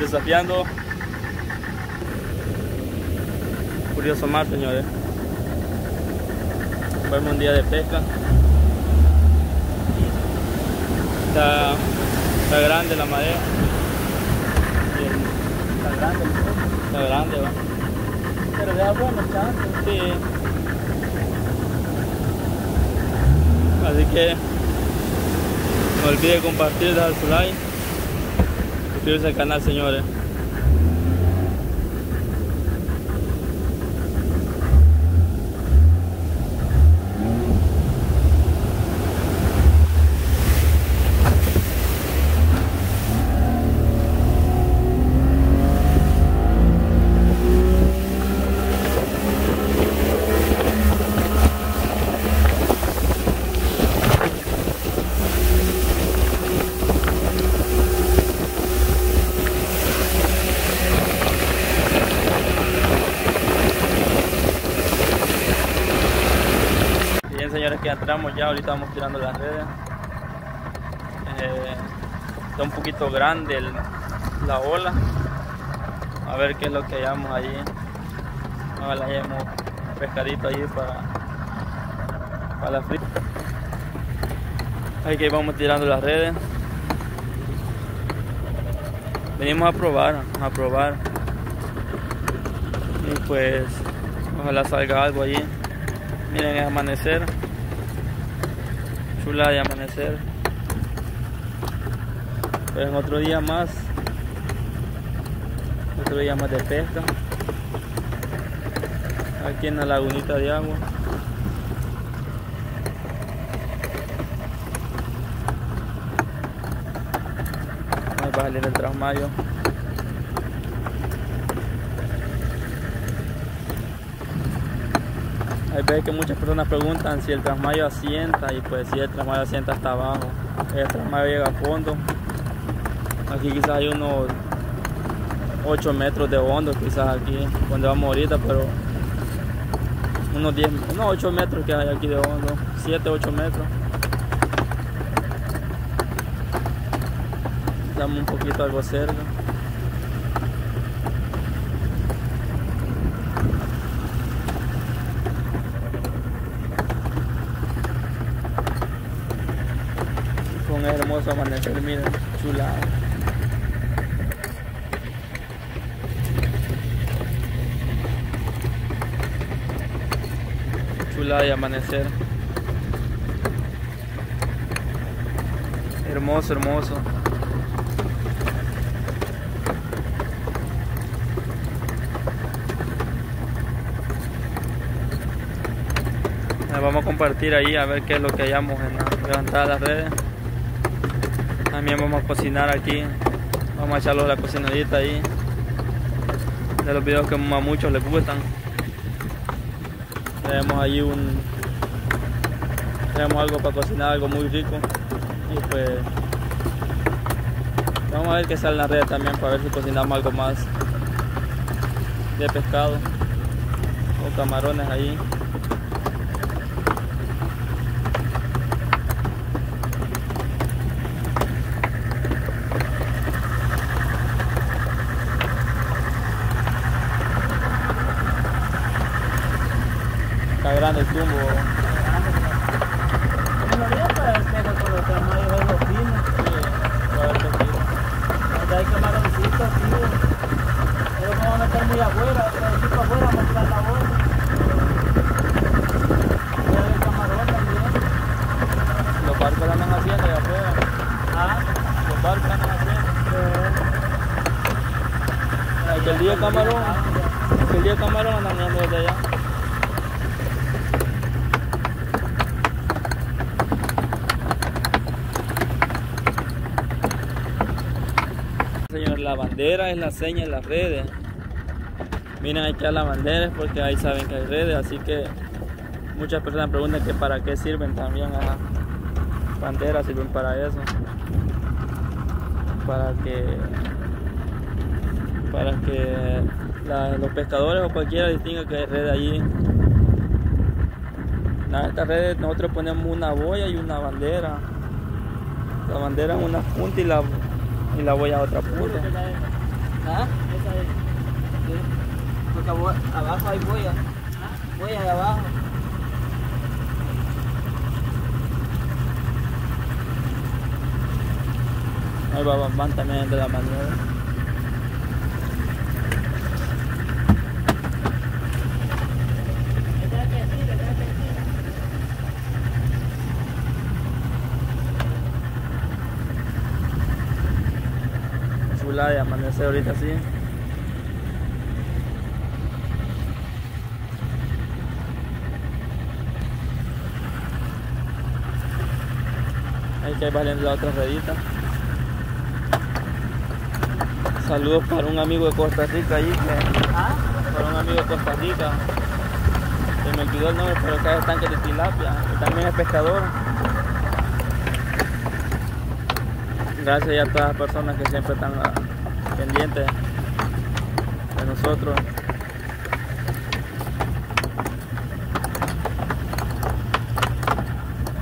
desafiando. Curioso mar señores. Vemos un día de pesca. Está, está grande la madera. Está grande está grande va. Pero vea bueno, chance. sí. Así que no olvide compartir dejar su like suscribirse al canal señores Que ya ahorita vamos tirando las redes. Eh, está un poquito grande el- la ola. A ver qué es lo que hallamos allí. Ojalá hayamos pescadito allí para, para la frita. Ahí que vamos tirando las redes. Venimos a probar, a probar. Y pues ojalá salga algo allí. Miren el amanecer. Chula de amanecer. Pero en otro día más. Otro día más de pesca. Aquí en la lagunita de agua. Ahí va a salir el trasmayo. Hay veces que muchas personas preguntan si el trasmayo asienta y pues si el trasmayo asienta hasta abajo. El trasmayo llega a fondo. Aquí quizás hay unos 8 metros de hondo, quizás aquí, donde vamos ahorita, pero unos 10, unos 8 metros que hay aquí de hondo, 7, 8 metros. Estamos un poquito algo cerca. El hermoso amanecer, miren, chulado. Chulada de amanecer. Hermoso, hermoso. Vamos a compartir ahí a ver qué es lo que hallamos en la las redes. También vamos a cocinar aquí. Vamos a echarlo a la cocinadita ahí. De los videos que a muchos les gustan. Tenemos ahí un. Tenemos algo para cocinar, algo muy rico. Y pues. Vamos a ver qué sale en la red también para ver si cocinamos algo más de pescado. O camarones ahí. Está grande el tumbo. Bueno, ya para el pesca con los tamaños de los finos. A ver qué tira. Donde hay camaroncitos, tío. Pero no van a estar muy afuera, pero aquí para afuera vamos a tirar la bola. Puede haber camarón también. Los barcos la andan haciendo allá afuera. Ah, Los barcos la andan haciendo. Aquel día camarón. Aquel día camarón andan viendo desde allá. Señor, la bandera es la seña en las redes. Miren aquí a la bandera es porque ahí saben que hay redes, así que muchas personas preguntan que para qué sirven también a banderas, sirven para eso. Para que para que los pescadores o cualquiera distinga que hay red allí. En esta red nosotros ponemos una boya y una bandera. La bandera en una punta y la, y la boya otra punta. ¿Ah? Es. Porque abajo hay huellas. Huellas de abajo. Ahí va, van, también de la maniobra. Chula de amanecer ahorita así. Ahí que valiendo la otra redita. Saludos para un amigo de Costa Rica ¿Ah? para un amigo de Costa Rica. Se me olvidó el nombre, pero acá es tanque de tilapia. y también es pescador. Gracias a todas las personas que siempre están pendientes de nosotros.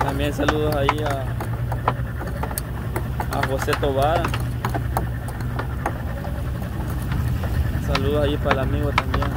También saludos ahí a, a José Tobar. Saludos ahí para el amigo también.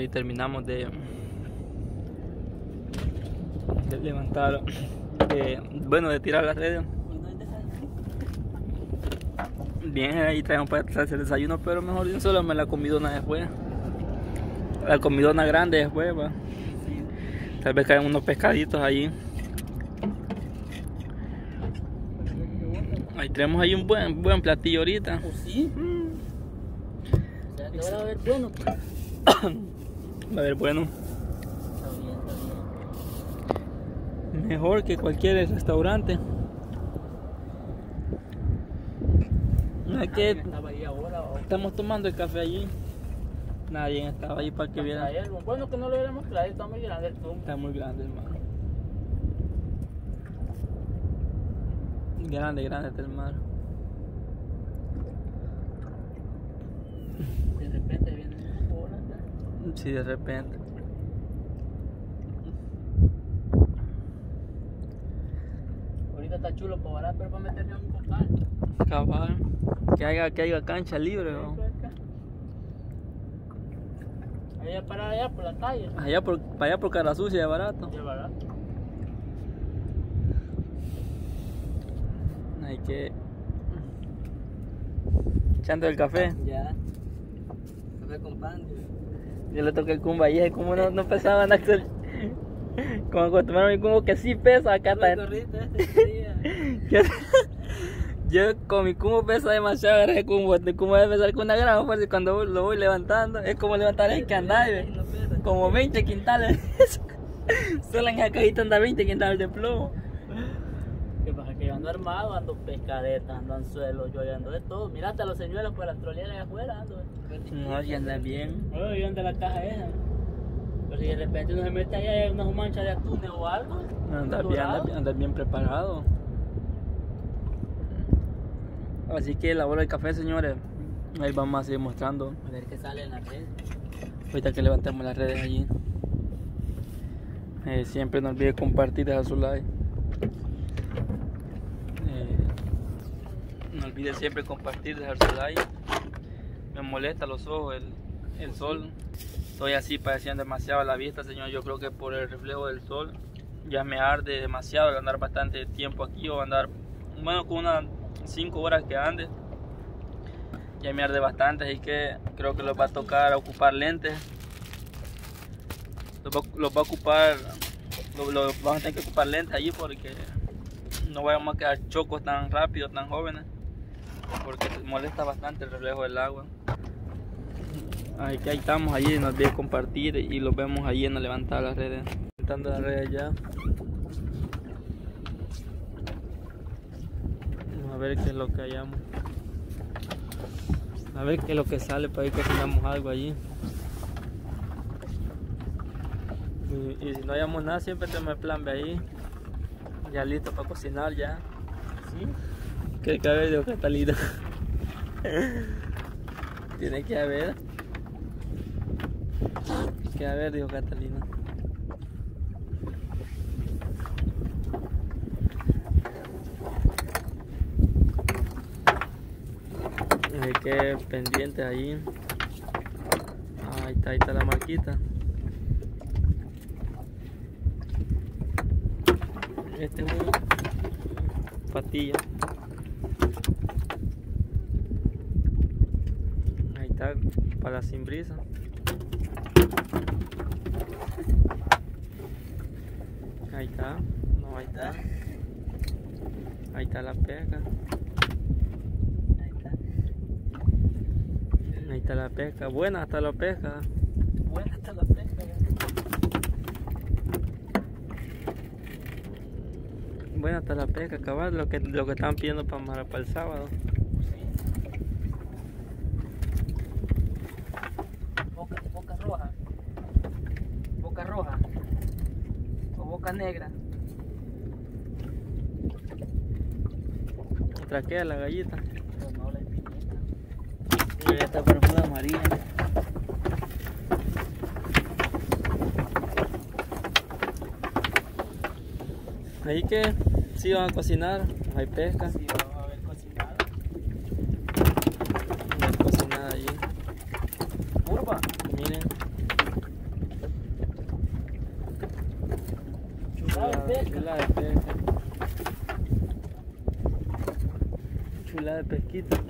Y terminamos de levantar, de- bueno, de tirar las redes. Bien, ahí traemos para hacer el desayuno, pero mejor un solo me la comidona después. La comidona grande después, va. Tal vez caen unos pescaditos ahí. Ahí tenemos ahí un buen, buen platillo ahorita. Pues sí. O sea, que ahora va a ver bueno. pues. Va a ver, bueno, Está bien, está bien. Mejor que cualquier restaurante. Aquí estamos tomando el café allí. Nadie estaba ahí para que vieran. Bueno, que no lo hubiéramos traído, está muy grande el tumbo. Está muy grande, hermano. Grande, grande está el mar. De repente viene una. ¿no? Sí, de repente. Ahorita está chulo para varar, pero para meterle a un cocal. Cabal. Que haya, que haya cancha libre, ¿no? Allá para allá por la calle. Allá por, para allá por cara sucia de barato. De barato. Hay que. Echando el café. Ya. Café con pan. Yo le toqué el cumba ayer, como no, no pesaba nada. Como acostumbraron mi cumbo que sí pesa acá está. Yo, yo con mi cubo pesa demasiado, agarré. El cubo debe pesar con una gran fuerza y cuando lo voy levantando es como levantar el que anda, ¿ve? como 20 quintales. Solo en esa cajita anda 20 quintales de plomo. ¿Qué pasa? Que yo ando armado, ando pescadeta, ando anzuelo, yo ando de todo. Mirate a los señuelos por las troleras de afuera, ando. No, y anda bien. Oh, yo ando en la caja esa. Pero si de repente uno se mete ahí hay unas manchas de atún o algo. Anda bien, anda bien, preparado. Así que la hora del café, señores. Ahí vamos a seguir mostrando. A ver qué sale en la red. Ahorita que levantemos las redes allí. Eh, siempre no olvide compartir, dejar su like. Eh, no olvide siempre compartir, dejar su like. Me molesta los ojos el, el sol. Estoy así pareciendo demasiado la vista, señor. Yo creo que por el reflejo del sol ya me arde demasiado el andar bastante tiempo aquí o andar, bueno, con unas 5 horas que ande. Ya me arde bastante, así que creo que los va a tocar ocupar lentes. Los va, a ocupar, los, los vamos a tener que ocupar lentes allí porque no vamos a quedar chocos tan rápido, tan jóvenes. Porque molesta bastante el reflejo del agua. Que ahí estamos allí, nos olvide compartir y los vemos allí en la levantada de las redes. Levantando las redes ya. Vamos a ver qué es lo que hallamos. A ver qué es lo que sale para ir cocinamos algo allí. Y, y si no hallamos nada, siempre tenemos el plan B ahí. Ya listo para cocinar ya. Sí. ¿Qué que dijo Catalina? Tiene que haber. Que haber, dijo Catalina. Hay que pendiente ahí. Ahí está, ahí está la marquita. Este es un patilla. Ahí está, para sin brisa. Ahí está, no, ahí está. Ahí está la pesca. Ahí está. Ahí está la pesca. Buena hasta la pesca. Buena está la pesca. Buena hasta la pesca, acabar lo que lo que están pidiendo para, para el sábado. Boca negra. Traquea la gallita. No la espinita. Sí, ya está amarilla. Ahí que sí van a cocinar, hay pesca, Sí, vamos a ver cocinado. hay cocinada allí. Curva. Miren, Chulada de pesca. chulada de pesca. Pesquita.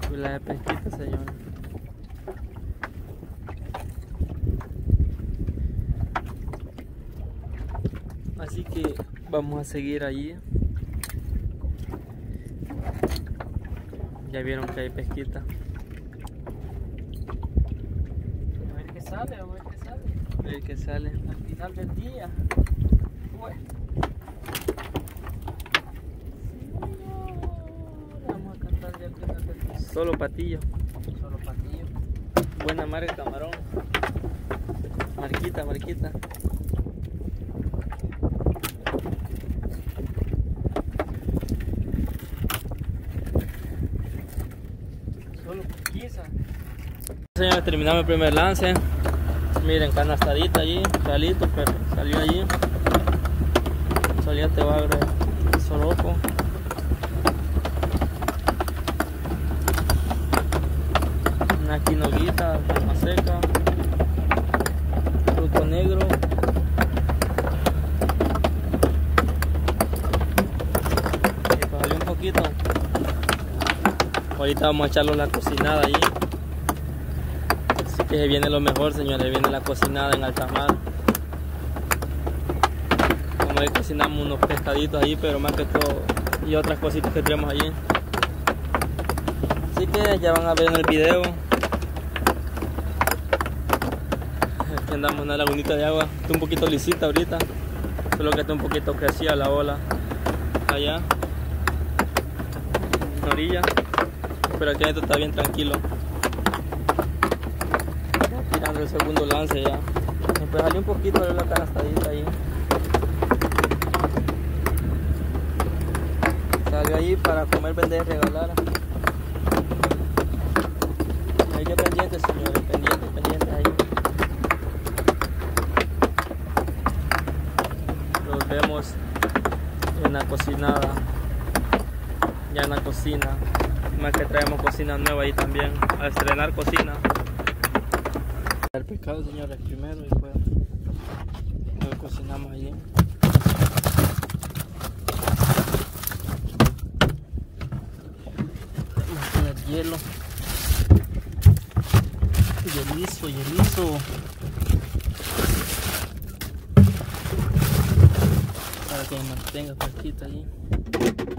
Chulada de pesquita, señor. Así que vamos a seguir allí. Ya vieron que hay pesquita. A ver qué sale, a ver qué sale. A ver qué sale. Al final del día. Bueno. Vamos a cantar. Solo patillo. Solo patillo. Buena marca camarón. Marquita, marquita. Solo quizá. Señores, terminamos el primer lance. Miren, canastadita allí, salito, pero salió allí. Salió este bagre soroco. Una quinoguita, palma seca, fruto negro. Y un poquito. Ahorita vamos a echarlo la cocinada allí. Así que se viene lo mejor, señores. Viene la cocinada en alta mar. Ahí cocinamos unos pescaditos ahí, pero más que todo. Y otras cositas que tenemos allí. Así que ya van a ver en el video. Aquí andamos en una lagunita de agua. Está un poquito lisita ahorita. Solo que está un poquito crecida la ola. Allá. En la orilla. Pero aquí adentro está bien tranquilo tirando el segundo lance ya. Después salió un poquito de la canastadita ahí. Salió ahí para comer, vender regalar. Ahí que pendiente, señores, pendiente, pendiente ahí. Nos vemos en la cocinada. Ya en la cocina. Más que traemos cocina nueva ahí también. A estrenar cocina. El pescado, señores, primero y después lo cocinamos allí. Vamos a poner hielo. Hielizo, hielizo. Para que mantenga fresquita allí.